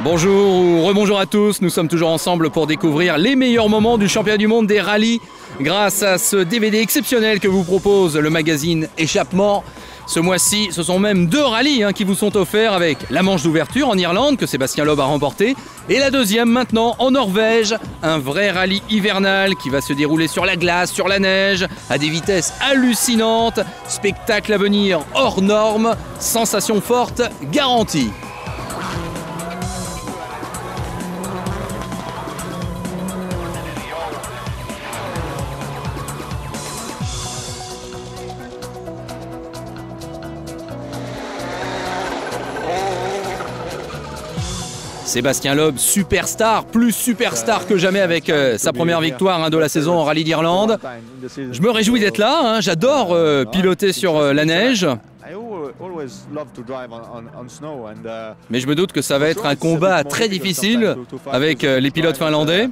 Bonjour ou rebonjour à tous, nous sommes toujours ensemble pour découvrir les meilleurs moments du championnat du monde des rallyes grâce à ce DVD exceptionnel que vous propose le magazine Échappement. Ce mois-ci, ce sont même deux rallyes hein, qui vous sont offerts avec la manche d'ouverture en Irlande que Sébastien Loeb a remporté et la deuxième maintenant en Norvège, un vrai rallye hivernal qui va se dérouler sur la glace, sur la neige, à des vitesses hallucinantes, spectacle à venir hors norme, sensation forte garantie. Sébastien Loeb, superstar, plus superstar que jamais avec euh, sa première victoire hein, de la saison en rallye d'Irlande. Je me réjouis d'être là, hein, j'adore euh, piloter sur euh, la neige. Mais je me doute que ça va être un combat très difficile avec les pilotes finlandais.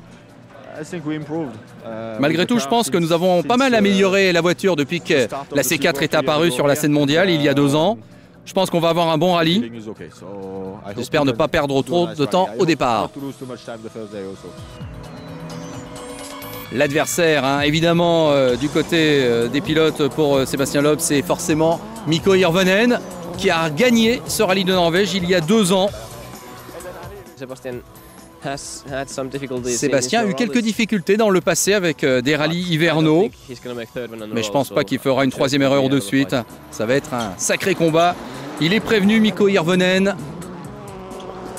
Malgré tout, je pense que nous avons pas mal amélioré la voiture depuis que la C4 est apparue sur la scène mondiale il y a deux ans. Je pense qu'on va avoir un bon rallye. J'espère ne pas perdre trop de temps au départ. L'adversaire, hein, évidemment, euh, du côté euh, des pilotes pour euh, Sébastien Loeb, c'est forcément Mikko Hirvonen, qui a gagné ce rallye de Norvège il y a deux ans. A eu quelques difficultés dans le passé avec des rallyes hivernaux, mais je pense pas qu'il fera une troisième erreur de suite. Ça va être un sacré combat. Il est prévenu, Mikko Hirvonen.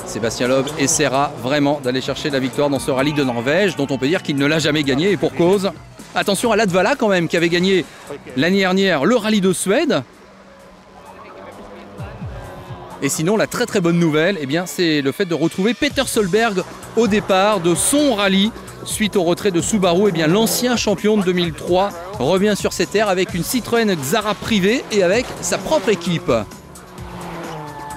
Sébastien Loeb essaiera vraiment d'aller chercher la victoire dans ce rallye de Norvège, dont on peut dire qu'il ne l'a jamais gagné, et pour cause. Attention à Latvala quand même, qui avait gagné l'année dernière le rallye de Suède. Et sinon, la très très bonne nouvelle, eh c'est le fait de retrouver Peter Solberg au départ de son rallye. Suite au retrait de Subaru, eh l'ancien champion de 2003 revient sur ses terres avec une Citroën Xara privée et avec sa propre équipe.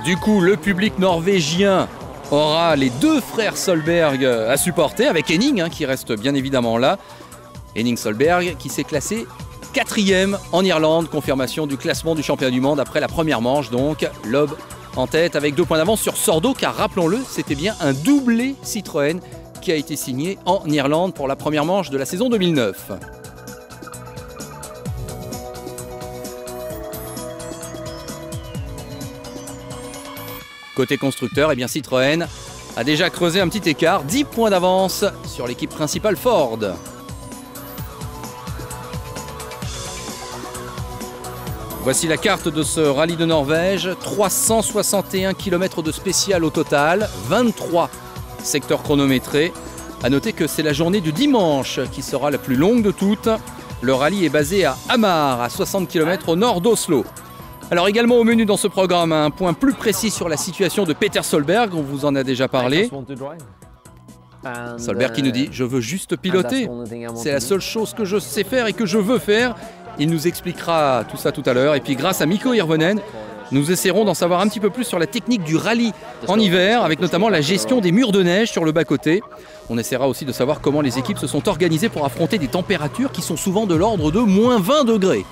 Du coup, le public norvégien aura les deux frères Solberg à supporter, avec Henning hein, qui reste bien évidemment là. Henning Solberg qui s'est classé quatrième en Irlande, confirmation du classement du championnat du monde après la première manche. Donc, Loeb en tête avec deux points d'avance sur Sordo, car rappelons-le, c'était bien un doublé Citroën qui a été signé en Irlande pour la première manche de la saison 2009. Côté constructeur, eh bien Citroën a déjà creusé un petit écart, 10 points d'avance sur l'équipe principale Ford. Voici la carte de ce rallye de Norvège, 361 km de spécial au total, 23 secteurs chronométrés. A noter que c'est la journée du dimanche qui sera la plus longue de toutes. Le rallye est basé à Hamar, à 60 km au nord d'Oslo. Alors également au menu dans ce programme, un point plus précis sur la situation de Peter Solberg, on vous en a déjà parlé. Solberg qui nous dit je veux juste piloter. C'est la seule chose que je sais faire et que je veux faire. Il nous expliquera tout ça tout à l'heure. Et puis grâce à Mikko Hirvonen, nous essaierons d'en savoir un petit peu plus sur la technique du rallye en hiver, avec notamment la gestion des murs de neige sur le bas-côté. On essaiera aussi de savoir comment les équipes se sont organisées pour affronter des températures qui sont souvent de l'ordre de moins 20 degrés.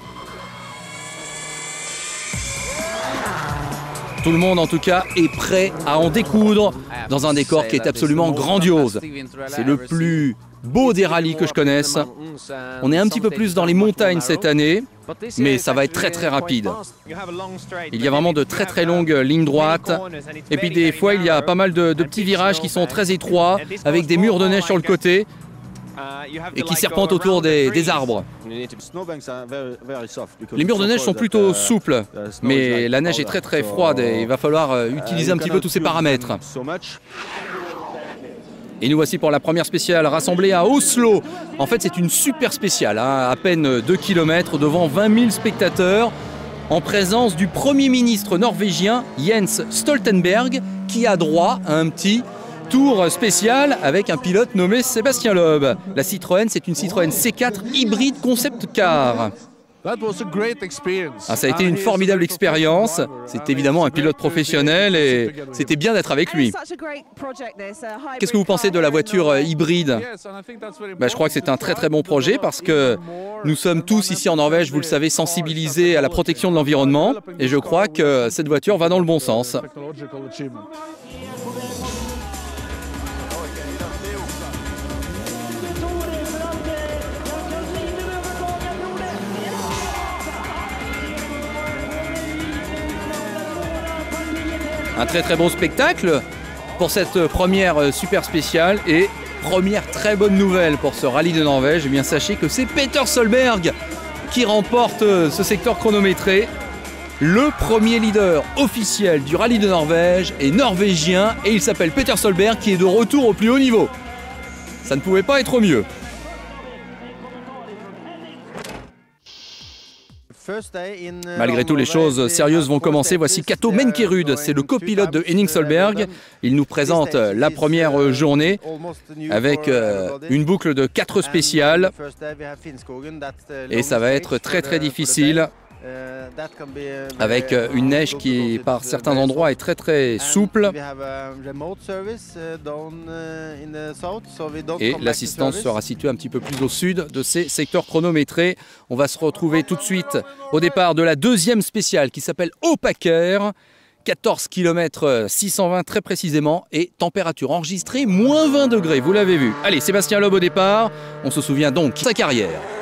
Tout le monde en tout cas est prêt à en découdre dans un décor qui est absolument grandiose. C'est le plus beau des rallyes que je connaisse. On est un petit peu plus dans les montagnes cette année, mais ça va être très très rapide. Il y a vraiment de très très longues lignes droites, et puis des fois il y a pas mal de, de petits virages qui sont très étroits, avec des murs de neige sur le côté et qui serpentent autour des, arbres. Les murs de neige sont plutôt souples, mais la neige est très très froide et il va falloir euh, utiliser un petit peu tous ces paramètres. Et nous voici pour la première spéciale rassemblée à Oslo. En fait, c'est une super spéciale, hein, à peine 2 km devant 20 000 spectateurs, en présence du Premier ministre norvégien Jens Stoltenberg, qui a droit à un petit tour spécial avec un pilote nommé Sébastien Loeb. La Citroën, c'est une Citroën C4 hybride concept car. Ah, ça a été une formidable expérience. C'est évidemment un pilote professionnel et c'était bien d'être avec lui. Qu'est-ce que vous pensez de la voiture euh, hybride? Bah, Je crois que c'est un très très bon projet parce que nous sommes tous ici en Norvège, vous le savez, sensibilisés à la protection de l'environnement et je crois que cette voiture va dans le bon sens. Un très très bon spectacle pour cette première super spéciale et première très bonne nouvelle pour ce rallye de Norvège. Eh bien sachez que c'est Peter Solberg qui remporte ce secteur chronométré. Le premier leader officiel du rallye de Norvège est norvégien et il s'appelle Peter Solberg qui est de retour au plus haut niveau. Ça ne pouvait pas être mieux. Malgré tout, les choses sérieuses vont commencer. Voici Kato Menkerud, c'est le copilote de Henning Solberg. Il nous présente la première journée avec euh, une boucle de 4 spéciales. Et ça va être très très difficile. Avec euh, une neige qui, par certains endroits, est très très souple. Et l'assistance sera située un petit peu plus au sud de ces secteurs chronométrés. On va se retrouver tout de suite au départ de la deuxième spéciale qui s'appelle Opaker. 14 km 620 très précisément et température enregistrée moins 20 degrés, vous l'avez vu. Allez, Sébastien Loeb au départ, on se souvient donc de sa carrière.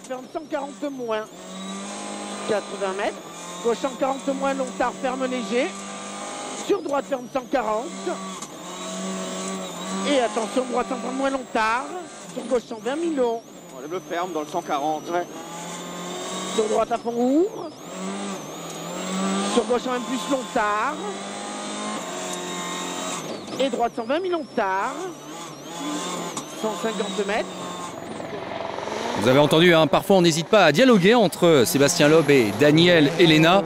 Ferme 140 moins. 80 mètres. Gauche 140 moins, long tard, ferme léger. Sur droite, ferme 140. Et attention, droite 130 moins, long tard. Sur gauche 120 millions. On le ferme dans le 140. Sur droite à fond ouvre. Sur gauche un plus long tard. Et droite 120 millions tard. 150 mètres. Vous avez entendu, hein, parfois on n'hésite pas à dialoguer entre Sébastien Loeb et Daniel Elena.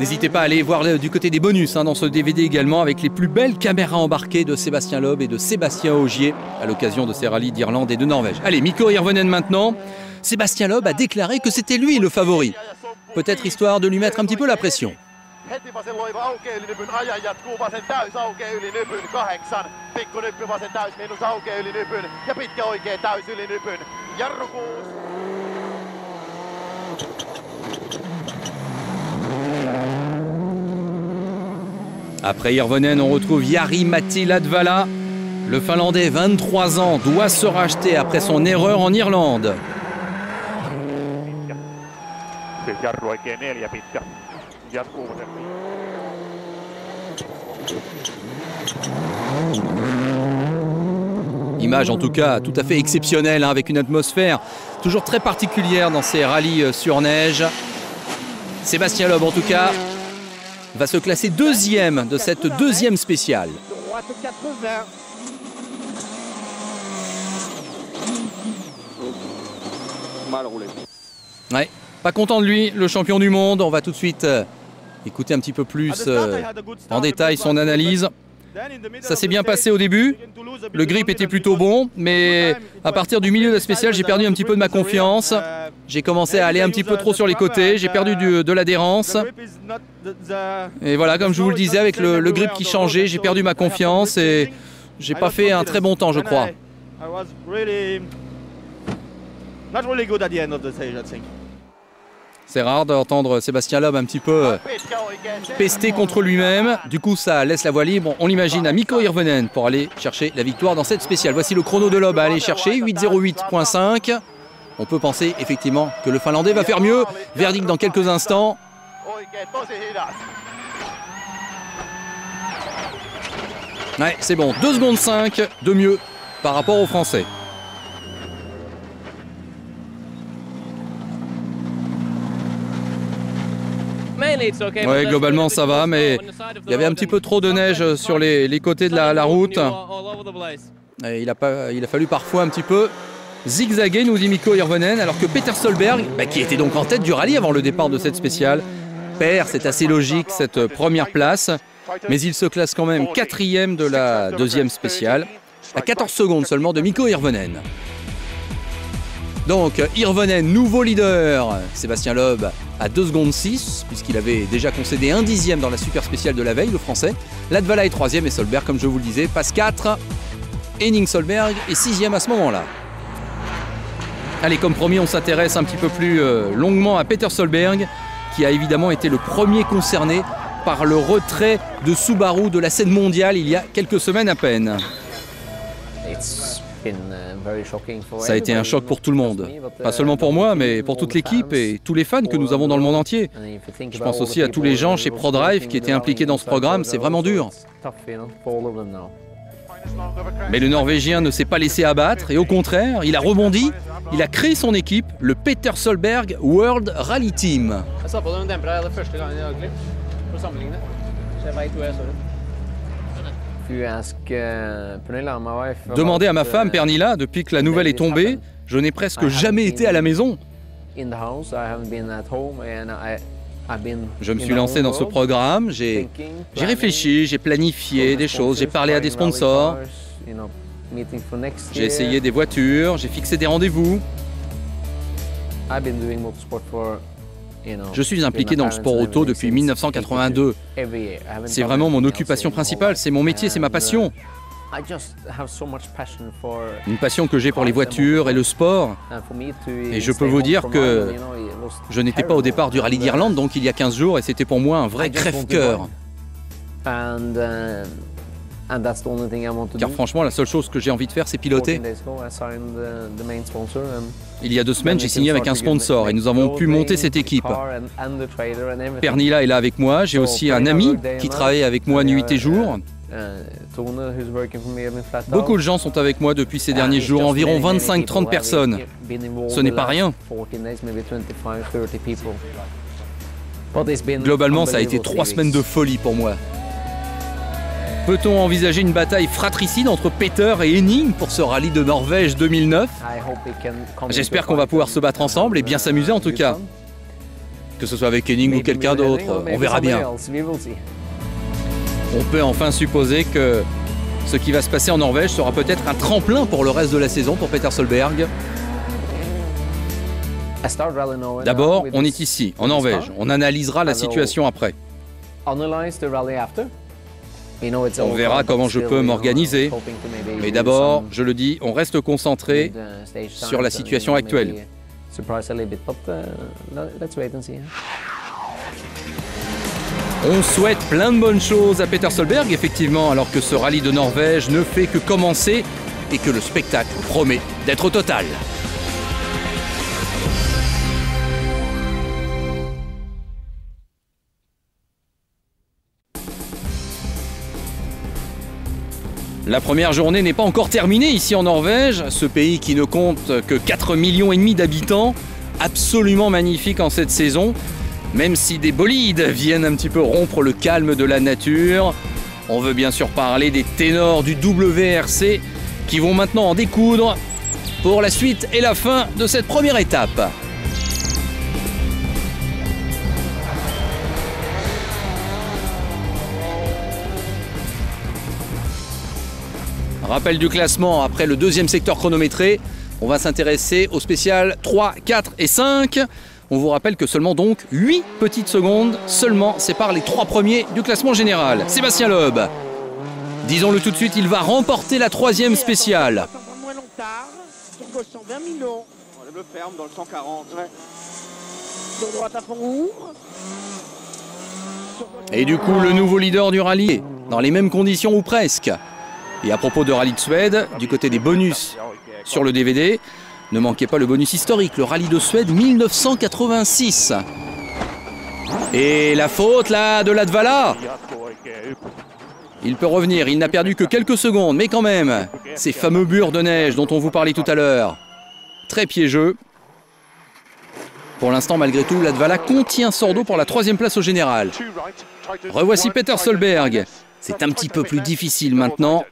N'hésitez pas à aller voir du côté des bonus hein, dans ce DVD également avec les plus belles caméras embarquées de Sébastien Loeb et de Sébastien Augier à l'occasion de ces rallyes d'Irlande et de Norvège. Allez, Mikko Hirvonen maintenant. Sébastien Loeb a déclaré que c'était lui le favori. Peut-être histoire de lui mettre un petit peu la pression. Après Irvonen, on retrouve Jari Matti Latvala. Le Finlandais, 23 ans, doit se racheter après son erreur en Irlande. Image en tout cas tout à fait exceptionnelle hein, avec une atmosphère toujours très particulière dans ces rallyes euh, sur neige. Sébastien Loeb en tout cas va se classer deuxième de cette deuxième spéciale. Mal roulé. Ouais, pas content de lui, le champion du monde. On va tout de suite euh, Écoutez un petit peu plus euh, en détail son analyse. Ça s'est bien passé au début, le grip était plutôt bon, mais à partir du milieu de la spéciale, j'ai perdu un petit peu de ma confiance. J'ai commencé à aller un petit peu trop sur les côtés, j'ai perdu de l'adhérence. Et voilà, comme je vous le disais, avec le, le grip qui changeait, j'ai perdu ma confiance et j'ai pas fait un très bon temps, je crois. C'est rare d'entendre Sébastien Loeb un petit peu euh, pester contre lui-même. Du coup, ça laisse la voie libre, on l'imagine, à Mikko Hirvonen pour aller chercher la victoire dans cette spéciale. Voici le chrono de Loeb à aller chercher, 8.08.5. On peut penser effectivement que le Finlandais va faire mieux. Verdict dans quelques instants. Ouais, c'est bon. 2 secondes 5 de mieux par rapport aux Français. Oui, globalement ça va, mais il y avait un petit peu trop de neige sur les, côtés de la, route. il, a pas, il a fallu parfois un petit peu zigzaguer, nous dit Mikko Hirvonen, alors que Peter Solberg, bah, qui était donc en tête du rallye avant le départ de cette spéciale, perd, c'est assez logique, cette première place, mais il se classe quand même quatrième de la deuxième spéciale, à 14 secondes seulement de Mikko Hirvonen. Donc Irvonen, nouveau leader. Sébastien Loeb à 2 secondes 6, puisqu'il avait déjà concédé un dixième dans la super spéciale de la veille, le français. Latvala est troisième et Solberg, comme je vous le disais, passe 4. Henning Solberg est sixième à ce moment-là. Allez, comme promis, on s'intéresse un petit peu plus euh, longuement à Peter Solberg, qui a évidemment été le premier concerné par le retrait de Subaru de la scène mondiale il y a quelques semaines à peine. Ça a été un choc pour tout le monde. Pas seulement pour moi, mais pour toute l'équipe et tous les fans que nous avons dans le monde entier. Je pense aussi à tous les gens chez ProDrive qui étaient impliqués dans ce programme, c'est vraiment dur. Mais le Norvégien ne s'est pas laissé abattre et au contraire, il a rebondi, il a créé son équipe, le Peter Solberg World Rally Team. Demandez à ma femme Pernilla, depuis que la nouvelle est tombée, je n'ai presque jamais été à la maison. Je me suis lancé dans ce programme, j'ai réfléchi, j'ai planifié des choses, j'ai parlé à des sponsors, j'ai essayé des voitures, j'ai fixé des rendez-vous. Je suis impliqué dans le sport auto depuis 1982. C'est vraiment mon occupation principale, c'est mon métier, c'est ma passion. Une passion que j'ai pour les voitures et le sport. Et je peux vous dire que je n'étais pas au départ du rallye d'Irlande, donc il y a 15 jours, et c'était pour moi un vrai crève-cœur. Car franchement, la seule chose que j'ai envie de faire, c'est piloter. Il y a deux semaines, j'ai signé avec un sponsor et nous avons pu monter cette équipe. Pernilla est là avec moi. J'ai aussi un ami qui travaille avec moi nuit et jour. Beaucoup de gens sont avec moi depuis ces derniers jours, environ 25-30 personnes. Ce n'est pas rien. Globalement, ça a été trois semaines de folie pour moi. Peut-on envisager une bataille fratricide entre Peter et Henning pour ce rallye de Norvège 2009 J'espère qu'on va pouvoir se battre ensemble et bien s'amuser en tout cas. Que ce soit avec Henning ou quelqu'un d'autre, on verra bien. On peut enfin supposer que ce qui va se passer en Norvège sera peut-être un tremplin pour le reste de la saison pour Peter Solberg. D'abord, on est ici, en Norvège. On analysera la situation après. On verra comment je peux m'organiser. Mais d'abord, je le dis, on reste concentré sur la situation actuelle. On souhaite plein de bonnes choses à Peter Solberg, effectivement, alors que ce rallye de Norvège ne fait que commencer et que le spectacle promet d'être total. La première journée n'est pas encore terminée ici en Norvège, ce pays qui ne compte que 4 millions et demi d'habitants, absolument magnifique en cette saison, même si des bolides viennent un petit peu rompre le calme de la nature. On veut bien sûr parler des ténors du WRC qui vont maintenant en découdre pour la suite et la fin de cette première étape. Rappel du classement après le deuxième secteur chronométré. On va s'intéresser au spécial 3, 4 et 5. On vous rappelle que seulement donc 8 petites secondes seulement séparent les trois premiers du classement général. Sébastien Loeb, disons-le tout de suite, il va remporter la troisième spéciale. Et du coup, le nouveau leader du rallye, dans les mêmes conditions ou presque. Et à propos de rallye de Suède, du côté des bonus sur le DVD, ne manquez pas le bonus historique, le rallye de Suède 1986. Et la faute là de Latvala Il peut revenir, il n'a perdu que quelques secondes, mais quand même, ces fameux murs de neige dont on vous parlait tout à l'heure. Très piégeux. Pour l'instant, malgré tout, Latvala contient Sordo pour la troisième place au général. Revoici Peter Solberg. C'est un petit peu plus difficile maintenant.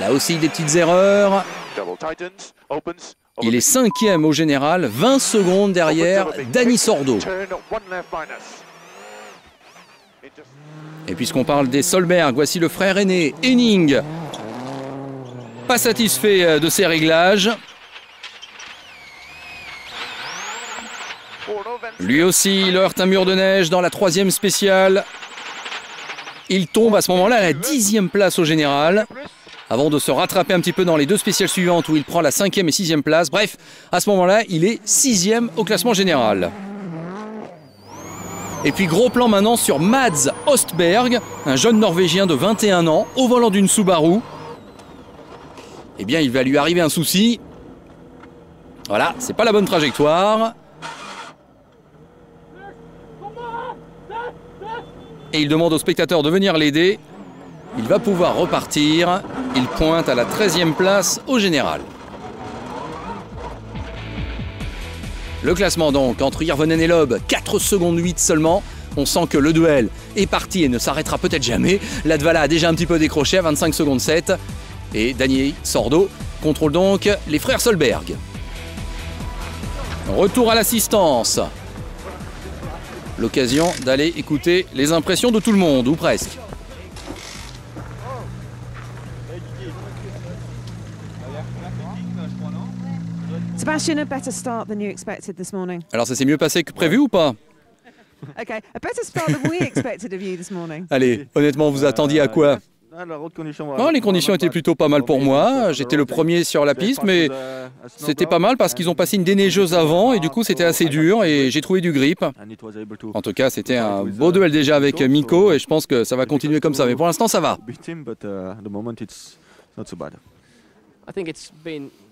Là aussi, des petites erreurs. Il est cinquième au général, 20 secondes derrière Danny Sordo. Et puisqu'on parle des Solberg, voici le frère aîné, Henning. Pas satisfait euh, de ses réglages. Lui aussi, il heurte un mur de neige dans la troisième spéciale. Il tombe à ce moment-là à la dixième place au général avant de se rattraper un petit peu dans les deux spéciales suivantes où il prend la cinquième et sixième place. Bref, à ce moment-là, il est sixième au classement général. Et puis gros plan maintenant sur Mads Ostberg, un jeune Norvégien de 21 ans, au volant d'une Subaru. eh bien il va lui arriver un souci. Voilà, c'est pas la bonne trajectoire. Et il demande aux spectateurs de venir l'aider. Il va pouvoir repartir. Il pointe à la 13e place au général. Le classement donc entre Irvonen et Loeb, 4 secondes 8 seulement. On sent que le duel est parti et ne s'arrêtera peut-être jamais. Ladvala a déjà un petit peu décroché à 25 secondes 7. Et Daniel Sordo contrôle donc les frères Solberg. Retour à l'assistance. L'occasion d'aller écouter les impressions de tout le monde, ou presque. Alors ça s'est mieux passé que prévu ou pas? Okay, a better start than we expected of you this morning. Allez, honnêtement, vous attendiez à quoi? Non, les conditions étaient plutôt pas mal pour moi. J'étais le premier sur la piste, mais c'était pas mal parce qu'ils ont passé une déneigeuse avant et du coup c'était assez dur et j'ai trouvé du grip. En tout cas, c'était un beau duel déjà avec Miko et je pense que ça va continuer comme ça. Mais pour l'instant, ça va.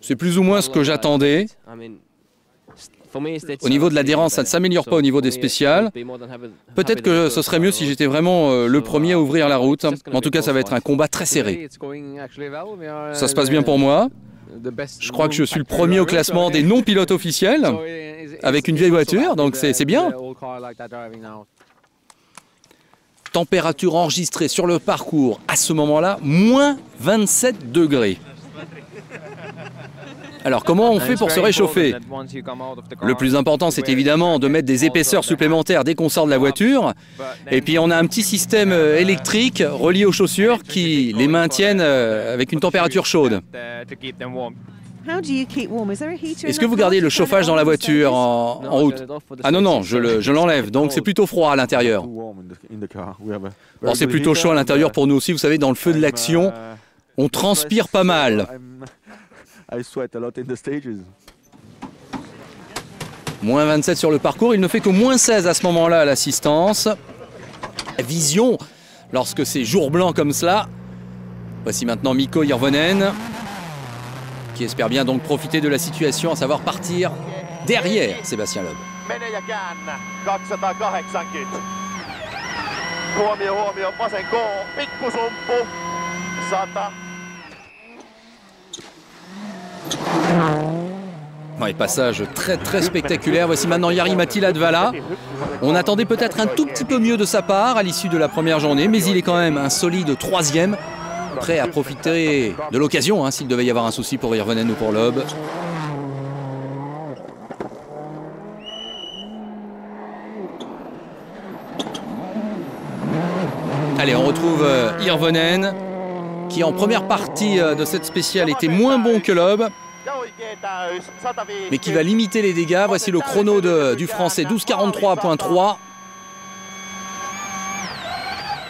C'est plus ou moins ce que j'attendais. Au niveau de l'adhérence, ça ne s'améliore pas au niveau des spéciales. Peut-être que ce serait mieux si j'étais vraiment euh, le premier à ouvrir la route. En tout cas, ça va être un combat très serré. Ça se passe bien pour moi. Je crois que je suis le premier au classement des non-pilotes officiels, avec une vieille voiture, donc c'est bien. Température enregistrée sur le parcours à ce moment-là, moins 27 degrés. Alors comment on fait pour se réchauffer? Le plus important, c'est évidemment de mettre des épaisseurs supplémentaires dès qu'on sort de la voiture. Et puis on a un petit système euh, électrique relié aux chaussures qui les maintiennent euh, avec une température chaude. Est-ce que vous gardez le chauffage dans la voiture en, route? Ah non, non, je l'enlève, donc c'est plutôt froid à l'intérieur. Bon, c'est plutôt chaud à l'intérieur pour nous aussi, vous savez, dans le feu de l'action, on transpire pas mal. Moins 27 sur le parcours, il ne fait que moins 16 à ce moment-là à l'assistance. Vision, lorsque c'est jour blanc comme cela. Voici maintenant Mikko Hirvonen, qui espère bien donc profiter de la situation, à savoir partir derrière Sébastien Loeb. Passage très très spectaculaire. Voici maintenant Yari Ladvala. On attendait peut-être un tout petit peu mieux de sa part à l'issue de la première journée, mais il est quand même un solide troisième, prêt à profiter de l'occasion hein, s'il devait y avoir un souci pour Irvenen ou pour Loeb. Allez, on retrouve euh, Irvonen qui en première partie euh, de cette spéciale était moins bon que Loeb mais qui va limiter les dégâts. Voici le chrono du français 12.43.3.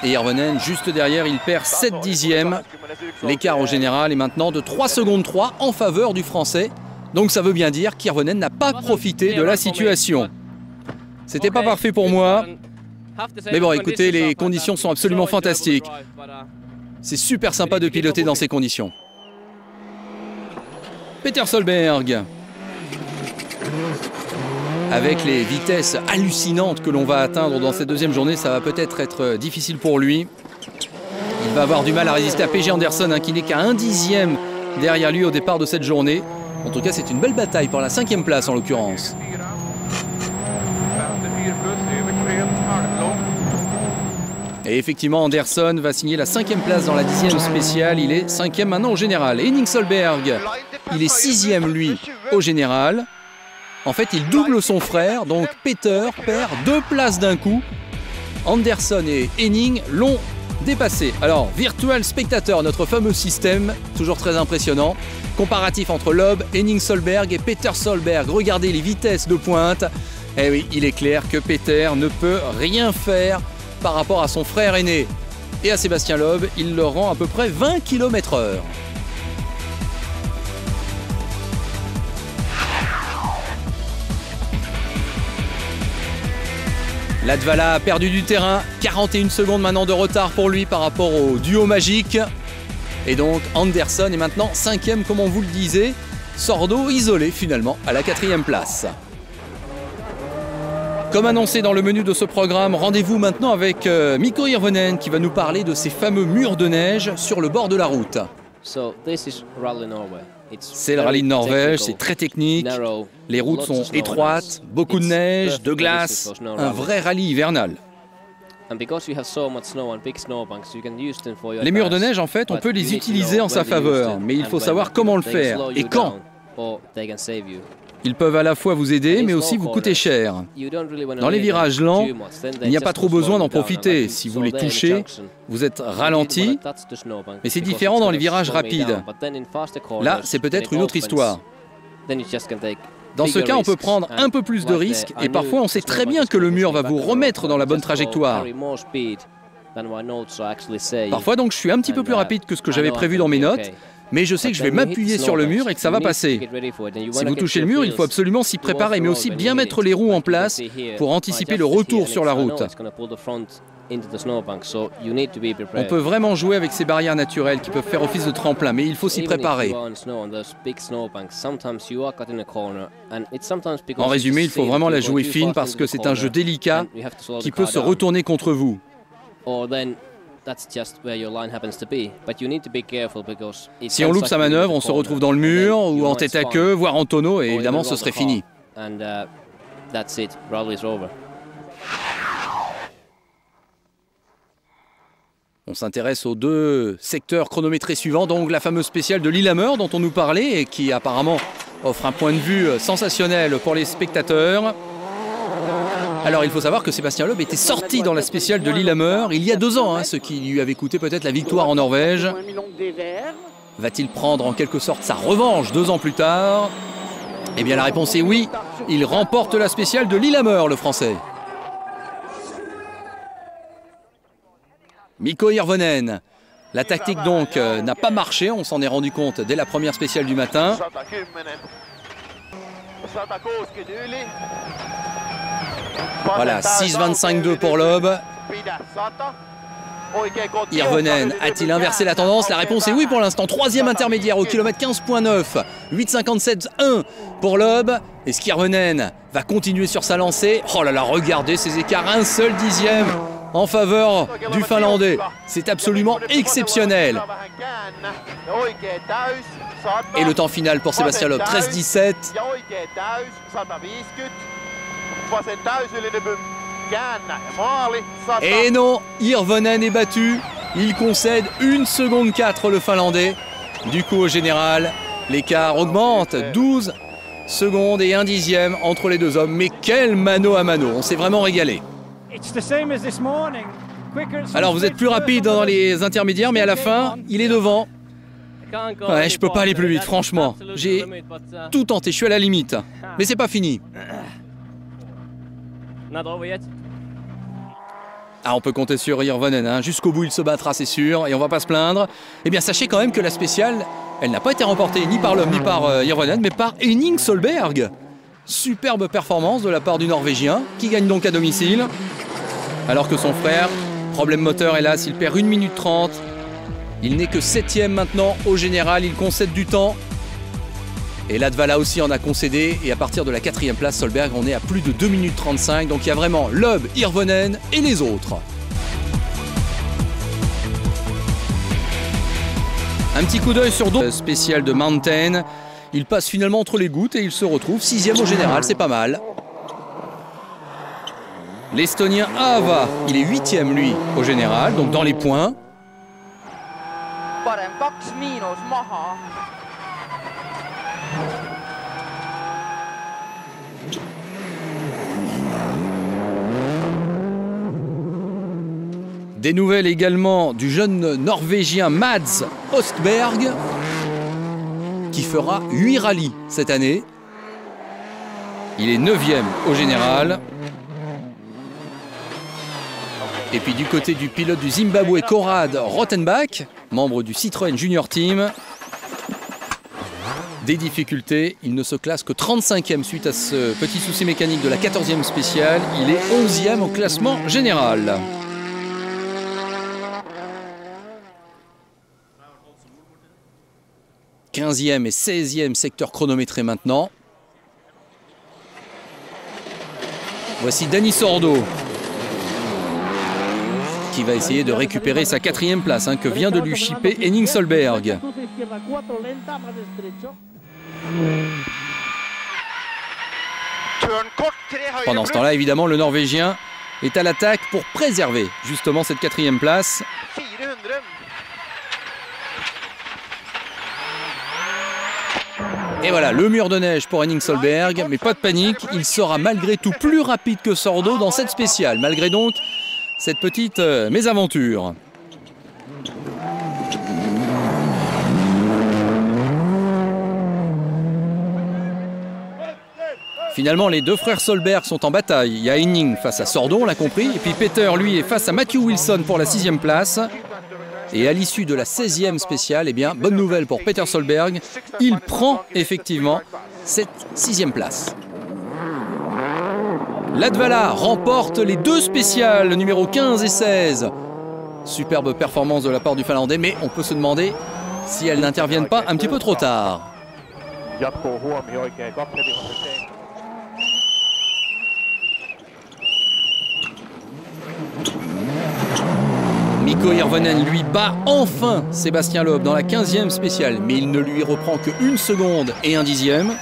Et Irvonen, juste derrière, il perd 7 dixièmes. L'écart au général est maintenant de 3 secondes 3 en faveur du français. Donc ça veut bien dire qu'Irvonen n'a pas profité de la situation. C'était pas parfait pour moi. Mais bon, écoutez, les conditions sont absolument fantastiques. C'est super sympa de piloter dans ces conditions. Peter Solberg. Avec les vitesses hallucinantes que l'on va atteindre dans cette deuxième journée, ça va peut-être être difficile pour lui. Il va avoir du mal à résister à PG Anderson, hein, qui n'est qu'à un dixième derrière lui au départ de cette journée. En tout cas, c'est une belle bataille pour la cinquième place en l'occurrence. Et effectivement, Anderson va signer la cinquième place dans la dixième spéciale. Il est cinquième maintenant au général. Henning Solberg, il est sixième lui au général. En fait, il double son frère, donc Peter perd deux places d'un coup. Anderson et Henning l'ont dépassé. Alors, Virtual Spectator, notre fameux système, toujours très impressionnant. Comparatif entre Loeb, Henning Solberg et Peter Solberg. Regardez les vitesses de pointe. Eh oui, il est clair que Peter ne peut rien faire par rapport à son frère aîné et à Sébastien Loeb, il le rend à peu près 20 km/h. Ladvala a perdu du terrain, 41 secondes maintenant de retard pour lui par rapport au duo magique. Et donc Anderson est maintenant cinquième comme on vous le disait. Sordo isolé finalement à la quatrième place. Comme annoncé dans le menu de ce programme, rendez-vous maintenant avec euh, Mikko Hirvonen qui va nous parler de ces fameux murs de neige sur le bord de la route. C'est le rallye de Norvège, c'est très technique, les routes sont étroites, beaucoup de neige, de glace, un vrai rallye hivernal. Les murs de neige, en fait, on peut les utiliser en sa faveur, mais il faut savoir comment le faire. et quand. Ils peuvent à la fois vous aider, mais aussi vous coûter cher. Dans les virages lents, il n'y a pas trop besoin d'en profiter. Si vous les touchez, vous êtes ralenti, mais c'est différent dans les virages rapides. Là, c'est peut-être une autre histoire. Dans ce cas, on peut prendre un peu plus de risques et parfois on sait très bien que le mur va vous remettre dans la bonne trajectoire. Parfois donc je suis un petit peu plus rapide que ce que j'avais prévu dans mes notes, mais je sais que je vais m'appuyer sur le mur et que ça va passer. Si vous touchez le mur, il faut absolument s'y préparer, mais aussi bien mettre les roues en place pour anticiper le retour sur la route. On peut vraiment jouer avec ces barrières naturelles qui peuvent faire office de tremplin, mais il faut s'y préparer. En résumé, il faut vraiment la jouer fine parce que c'est un jeu délicat qui peut se retourner contre vous. Si on loupe sa manœuvre, on se retrouve dans le mur ou en tête à queue, voire en tonneau, et évidemment ce serait fini. On s'intéresse aux deux secteurs chronométrés suivants, donc la fameuse spéciale de Lillehammer dont on nous parlait et qui apparemment offre un point de vue sensationnel pour les spectateurs. Alors il faut savoir que Sébastien Loeb était sorti dans la spéciale de Lillehammer il y a deux ans, hein, ce qui lui avait coûté peut-être la victoire en Norvège. Va-t-il prendre en quelque sorte sa revanche deux ans plus tard? Eh bien la réponse est oui, il remporte la spéciale de Lillehammer, le français. Mikko Hirvonen. La tactique donc euh, n'a pas marché, on s'en est rendu compte dès la première spéciale du matin. Voilà, 6-25-2 pour Loeb. Hirvonen a-t-il inversé la tendance? La réponse est oui pour l'instant. Troisième intermédiaire au kilomètre 15.9. 8,57-1 pour Loeb. Est-ce qu'Hirvonen va continuer sur sa lancée? Oh là là, regardez ces écarts. Un seul dixième en faveur du Finlandais. C'est absolument exceptionnel. Et le temps final pour Sébastien Loeb, 13-17. Et non, Hirvonen est battu. Il concède une seconde 4 le Finlandais. Du coup au général, l'écart augmente. 12 secondes et un dixième entre les deux hommes. Mais quel mano à mano, on s'est vraiment régalé. Alors vous êtes plus rapide dans les intermédiaires, mais à la fin, il est devant. Ouais, je peux pas aller plus vite, franchement. J'ai tout tenté, je suis à la limite. Mais c'est pas fini. Ah, on peut compter sur Irvonen, hein. jusqu'au bout il se battra, c'est sûr, et on va pas se plaindre. Eh bien, sachez quand même que la spéciale, elle n'a pas été remportée ni par l'homme ni par euh, mais par Henning Solberg. Superbe performance de la part du Norvégien, qui gagne donc à domicile. Alors que son frère, problème moteur hélas, il perd 1 minute 30. Il n'est que septième maintenant au général, il concède du temps. Et Latvala aussi en a concédé. Et à partir de la quatrième place, Solberg, on est à plus de 2 minutes 35. Donc il y a vraiment Loeb, Irvonen et les autres. Un petit coup d'œil sur d'autres spécial de Mountain. Il passe finalement entre les gouttes et il se retrouve sixième au général, c'est pas mal. L'Estonien Ava, il est huitième lui au général, donc dans les points. Des nouvelles également du jeune Norvégien Mads Ostberg qui fera 8 rallyes cette année. Il est 9e au général. Et puis du côté du pilote du Zimbabwe, Korad Rottenbach, membre du Citroën Junior Team, des difficultés. Il ne se classe que 35e suite à ce petit souci mécanique de la 14e spéciale. Il est 11e au classement général. 15e et 16e secteur chronométré maintenant. Voici Danny Sordo qui va essayer de récupérer sa quatrième place hein, que vient de lui chipper Henning Solberg. Pendant ce temps-là, évidemment, le Norvégien est à l'attaque pour préserver justement cette quatrième place. Et voilà, le mur de neige pour Henning Solberg, mais pas de panique, il sera malgré tout plus rapide que Sordo dans cette spéciale, malgré donc cette petite euh, mésaventure. Finalement, les deux frères Solberg sont en bataille. Il y a Henning face à Sordo, on l'a compris. Et puis Peter, lui, est face à Matthew Wilson pour la sixième place. Et à l'issue de la 16e spéciale, eh bien, bonne nouvelle pour Peter Solberg, il prend effectivement cette sixième place. Latvala remporte les deux spéciales, numéro 15 et 16. Superbe performance de la part du Finlandais, mais on peut se demander si elles n'interviennent pas un petit peu trop tard. Hirvonen lui bat enfin Sébastien Loeb dans la 15e spéciale, mais il ne lui reprend que une seconde et un dixième.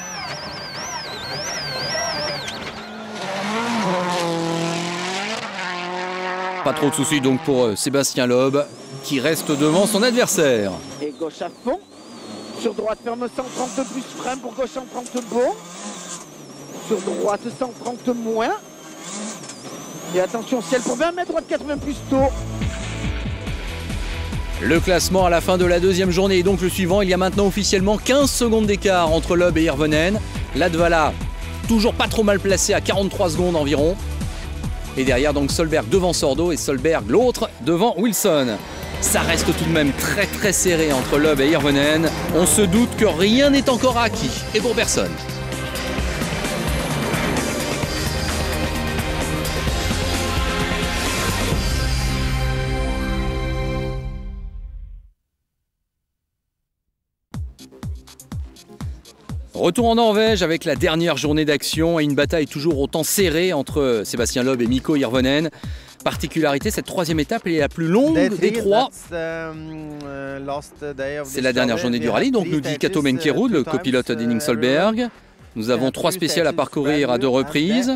Pas trop de soucis donc pour euh, Sébastien Loeb qui reste devant son adversaire. Et gauche à fond. Sur droite, ferme 130 plus frein pour gauche 130 bon. Sur droite, 130 moins. Et attention, ciel pour 20 mètres, droite 80 plus tôt. Le classement à la fin de la deuxième journée est donc le suivant. Il y a maintenant officiellement 15 secondes d'écart entre Loeb et Hirvonen. Ladvala, toujours pas trop mal placé à 43 secondes environ. Et derrière donc Solberg devant Sordo et Solberg l'autre devant Wilson. Ça reste tout de même très très serré entre Loeb et Hirvonen. On se doute que rien n'est encore acquis. Et pour personne. Retour en Norvège avec la dernière journée d'action et une bataille toujours autant serrée entre Sébastien Loeb et Mikko Hirvonen. Particularité, cette troisième étape est la plus longue des trois. C'est la dernière journée du rallye, donc nous dit Kato Menkerud, le copilote d'Henning Solberg. Nous avons trois spéciales à parcourir à deux reprises.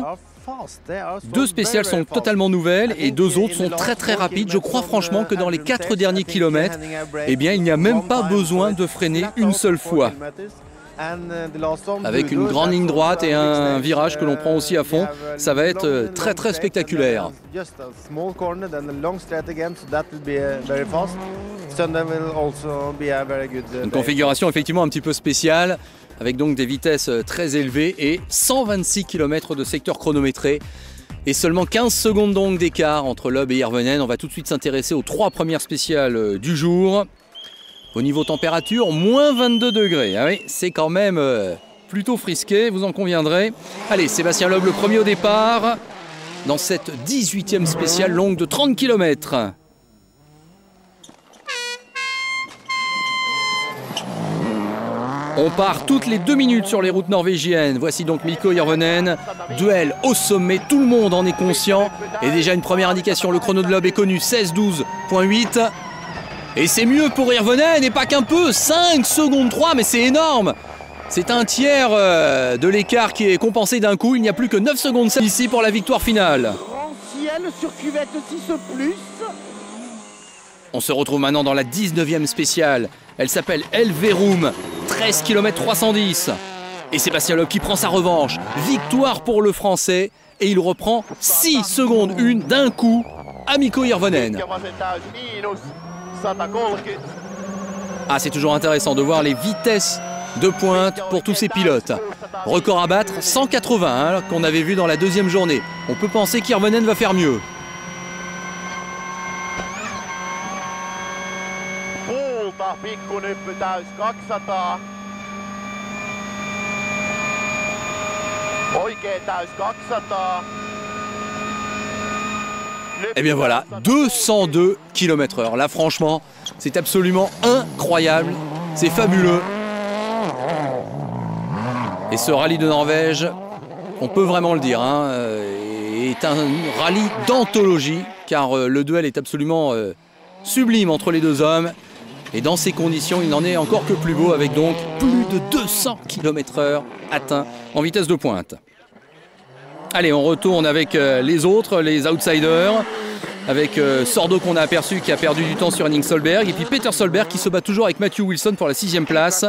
Deux spéciales sont totalement nouvelles et deux autres sont très très rapides. Je crois franchement que dans les quatre derniers kilomètres, eh bien, il n'y a même pas besoin de freiner une seule fois. Avec une grande ligne droite et un virage que l'on prend aussi à fond, ça va être euh, très très spectaculaire. Une configuration effectivement un petit peu spéciale avec donc des vitesses euh, très élevées et 126 km de secteur chronométré. Et seulement 15 secondes donc d'écart entre Loeb et Hirvonen. On va tout de suite s'intéresser aux trois premières spéciales euh, du jour. Au niveau température, moins 22 degrés. Ah c'est quand même euh, plutôt frisqué, vous en conviendrez. Allez, Sébastien Loeb le premier au départ dans cette 18e spéciale longue de 30 km. On part toutes les deux minutes sur les routes norvégiennes. Voici donc Mikko Hirvonen. Duel au sommet, tout le monde en est conscient. Et déjà une première indication, le chrono de Loeb est connu, 16-12.8. Et c'est mieux pour Hirvonen, et pas qu'un peu, 5 secondes 3, mais c'est énorme C'est un tiers euh, de l'écart qui est compensé d'un coup, il n'y a plus que 9 secondes 7 ici pour la victoire finale. Grand ciel sur cuvette 6 plus. On se retrouve maintenant dans la 19e spéciale. Elle s'appelle Elverum, 13 km 310. Et Sébastien Loeb qui prend sa revanche. Victoire pour le Français. Et il reprend 6 secondes 1 d'un coup à Mikko Hirvonen. Ah, c'est toujours intéressant de voir les vitesses de pointe pour tous ces pilotes. Record à battre, 180 hein, qu'on avait vu dans la deuxième journée. On peut penser qu'Irvonen va faire mieux. Et eh bien voilà, 202 km/h. Là, franchement, c'est absolument incroyable. C'est fabuleux. Et ce rallye de Norvège, on peut vraiment le dire, hein, euh, est un rallye d'anthologie, car euh, le duel est absolument euh, sublime entre les deux hommes. Et dans ces conditions, il n'en est encore que plus beau, avec donc plus de 200 km/h atteints en vitesse de pointe. Allez, on retourne avec les autres, les outsiders avec euh, Sordo qu'on a aperçu qui a perdu du temps sur Henning Solberg et puis Peter Solberg qui se bat toujours avec Matthew Wilson pour la sixième place.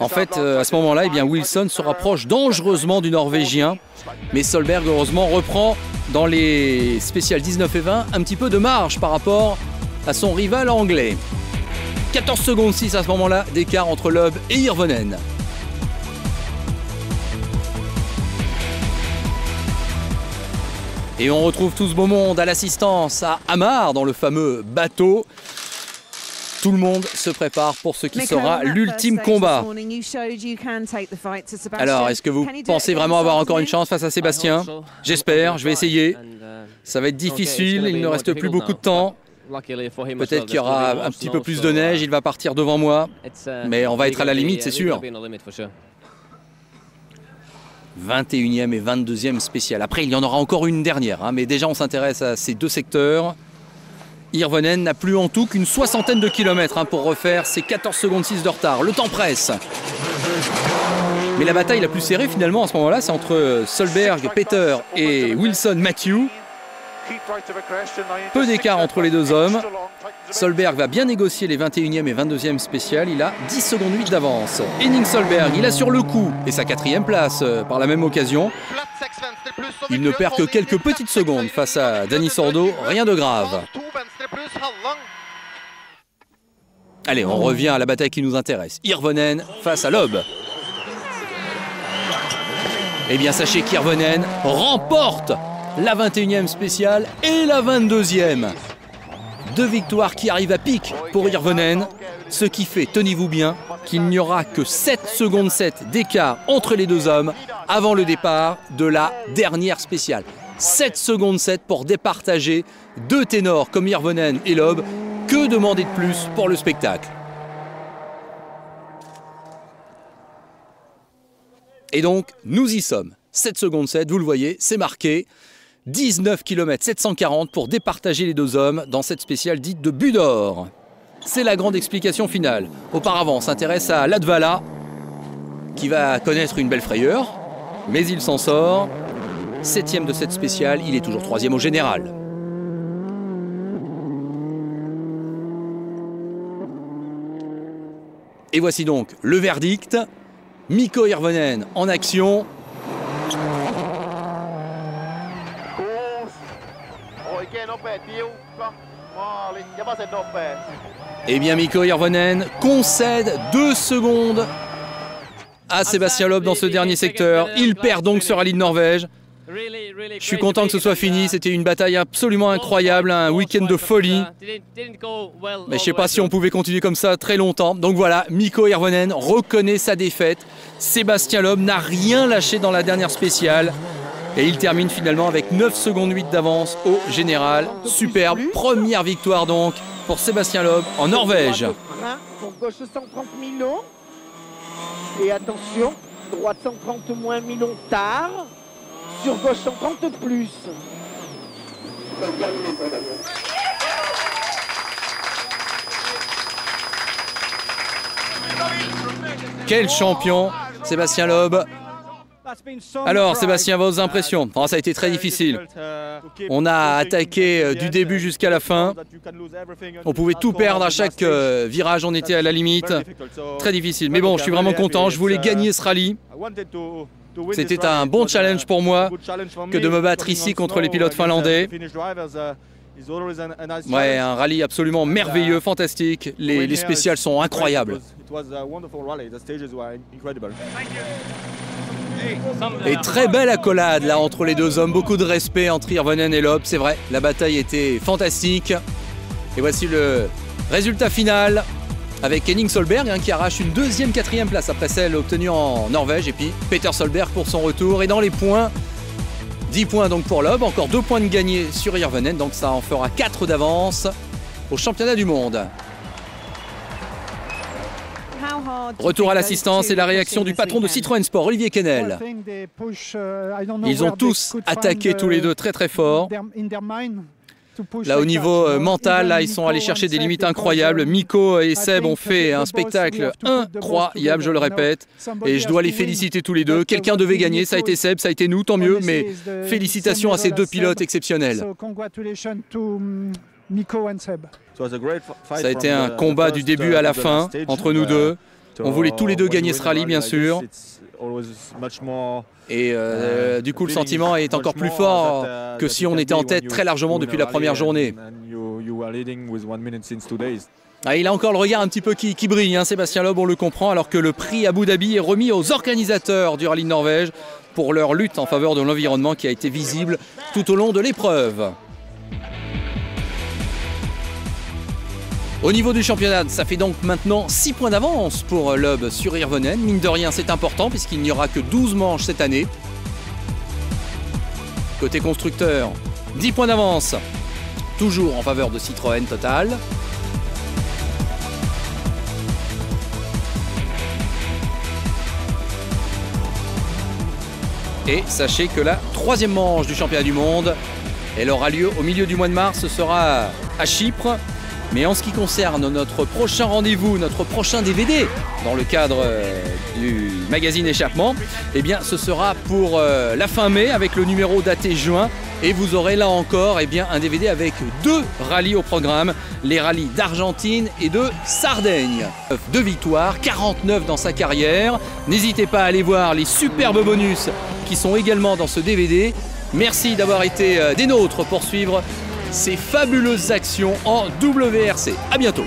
En fait, euh, à ce moment-là, eh Wilson se rapproche dangereusement du Norvégien, mais Solberg heureusement reprend dans les spéciales 19 et 20 un petit peu de marge par rapport à son rival anglais. 14 secondes 6 à ce moment-là d'écart entre Loeb et Irvonen. Et on retrouve tout ce beau monde à l'assistance à Hamar dans le fameux bateau. Tout le monde se prépare pour ce qui sera l'ultime combat. Alors, est-ce que vous pensez vraiment avoir encore une chance face à Sébastien? J'espère, je vais essayer. Ça va être difficile, il ne reste plus beaucoup de temps. Peut-être qu'il y aura un petit peu plus de neige, il va partir devant moi. Mais on va être à la limite, c'est sûr. 21e et 22e spécial. Après, il y en aura encore une dernière, hein, mais déjà on s'intéresse à ces deux secteurs. Irvonen n'a plus en tout qu'une soixantaine de kilomètres hein, pour refaire ses 14 secondes 6 de retard. Le temps presse. Mais la bataille la plus serrée finalement à ce moment-là, c'est entre Solberg, Peter et Wilson Matthew. Peu d'écart entre les deux hommes. Solberg va bien négocier les 21e et 22e spéciales. Il a 10 secondes 8 d'avance. Henning Solberg, il a sur le coup et sa quatrième place euh, par la même occasion. Il ne perd que quelques petites secondes face à Danny Sordo, rien de grave. Allez, on revient à la bataille qui nous intéresse. Irvonen face à Loeb. Eh bien, sachez qu'Irvonen remporte la 21e spéciale et la 22e. Deux victoires qui arrivent à pic pour Irvonen, ce qui fait, tenez-vous bien, qu'il n'y aura que 7 secondes 7 d'écart entre les deux hommes avant le départ de la dernière spéciale. 7 secondes 7 pour départager deux ténors comme Irvonen et Loeb. Que demander de plus pour le spectacle? Et donc, nous y sommes. 7 secondes 7, vous le voyez, c'est marqué. 19 km 740 pour départager les deux hommes dans cette spéciale dite de Budor. C'est la grande explication finale. Auparavant, on s'intéresse à Ladvala, qui va connaître une belle frayeur, mais il s'en sort. Septième de cette spéciale, il est toujours troisième au général. Et voici donc le verdict. Mikko Hirvonen en action, Eh bien, Mikko Hirvonen concède deux secondes à Sébastien Loeb dans ce dernier secteur. Il perd donc ce rallye de Norvège. Je suis content que ce soit fini. C'était une bataille absolument incroyable, un week-end de folie. Mais je ne sais pas si on pouvait continuer comme ça très longtemps. Donc voilà, Mikko Hirvonen reconnaît sa défaite. Sébastien Loeb n'a rien lâché dans la dernière spéciale. Et il termine finalement avec 9 secondes 8 d'avance au général. Superbe, première victoire donc pour Sébastien Loeb en Norvège. Pour gauche 130 millions. Et attention, droite 130 moins millions tard. Sur gauche 130 plus. Quel champion, Sébastien Loeb. Alors Sébastien, vos impressions? Oh, Ça a été très difficile. On a attaqué euh, du début jusqu'à la fin. On pouvait tout perdre à chaque euh, virage, on était à la limite. Très difficile. Mais bon, je suis vraiment content. Je voulais gagner ce rallye. C'était un bon challenge pour moi que de me battre ici contre les pilotes finlandais. Ouais, un rallye absolument merveilleux, fantastique. Les, les spéciales sont incroyables. Et très belle accolade là entre les deux hommes, beaucoup de respect entre Irvonen et Loeb, c'est vrai, la bataille était fantastique. Et voici le résultat final avec Henning Solberg hein, qui arrache une deuxième, quatrième place après celle obtenue en Norvège et puis Peter Solberg pour son retour. Et dans les points, 10 points donc pour Loeb, encore 2 points de gagné sur Irvonen, donc ça en fera 4 d'avance au championnat du monde. Retour à l'assistance et la réaction du patron de Citroën Sport, Olivier Kennel. Ils ont tous attaqué tous les deux très très fort. Là au niveau euh, mental, là ils sont allés chercher des limites incroyables. Miko et Seb ont fait un spectacle incroyable, je le répète, et je dois les féliciter tous les deux. Quelqu'un devait gagner, ça a été Seb, ça a été nous, tant mieux, mais félicitations à ces deux pilotes exceptionnels. Ça a été un combat du début à la fin entre nous deux. On voulait tous les deux gagner ce rallye, bien sûr. Et euh, du coup, le sentiment est encore plus fort que si on était en tête très largement depuis la première journée. Ah, il a encore le regard un petit peu qui, brille, hein, Sébastien Loeb, on le comprend, alors que le prix Abu Dhabi est remis aux organisateurs du rallye de Norvège pour leur lutte en faveur de l'environnement qui a été visible tout au long de l'épreuve. Au niveau du championnat, ça fait donc maintenant 6 points d'avance pour Loeb sur Irvonen. Mine de rien, c'est important puisqu'il n'y aura que 12 manches cette année. Côté constructeur, 10 points d'avance, toujours en faveur de Citroën Total. Et sachez que la troisième manche du championnat du monde, elle aura lieu au milieu du mois de mars, ce sera à Chypre. Mais en ce qui concerne notre prochain rendez-vous, notre prochain DVD, dans le cadre euh, du magazine Échappement, eh bien ce sera pour euh, la fin mai avec le numéro daté juin. Et vous aurez là encore eh un DVD avec deux rallyes au programme, les rallyes d'Argentine et de Sardaigne. Deux victoires, 49 dans sa carrière. N'hésitez pas à aller voir les superbes bonus qui sont également dans ce DVD. Merci d'avoir été euh, des nôtres pour suivre ces fabuleuses actions en WRC. A bientôt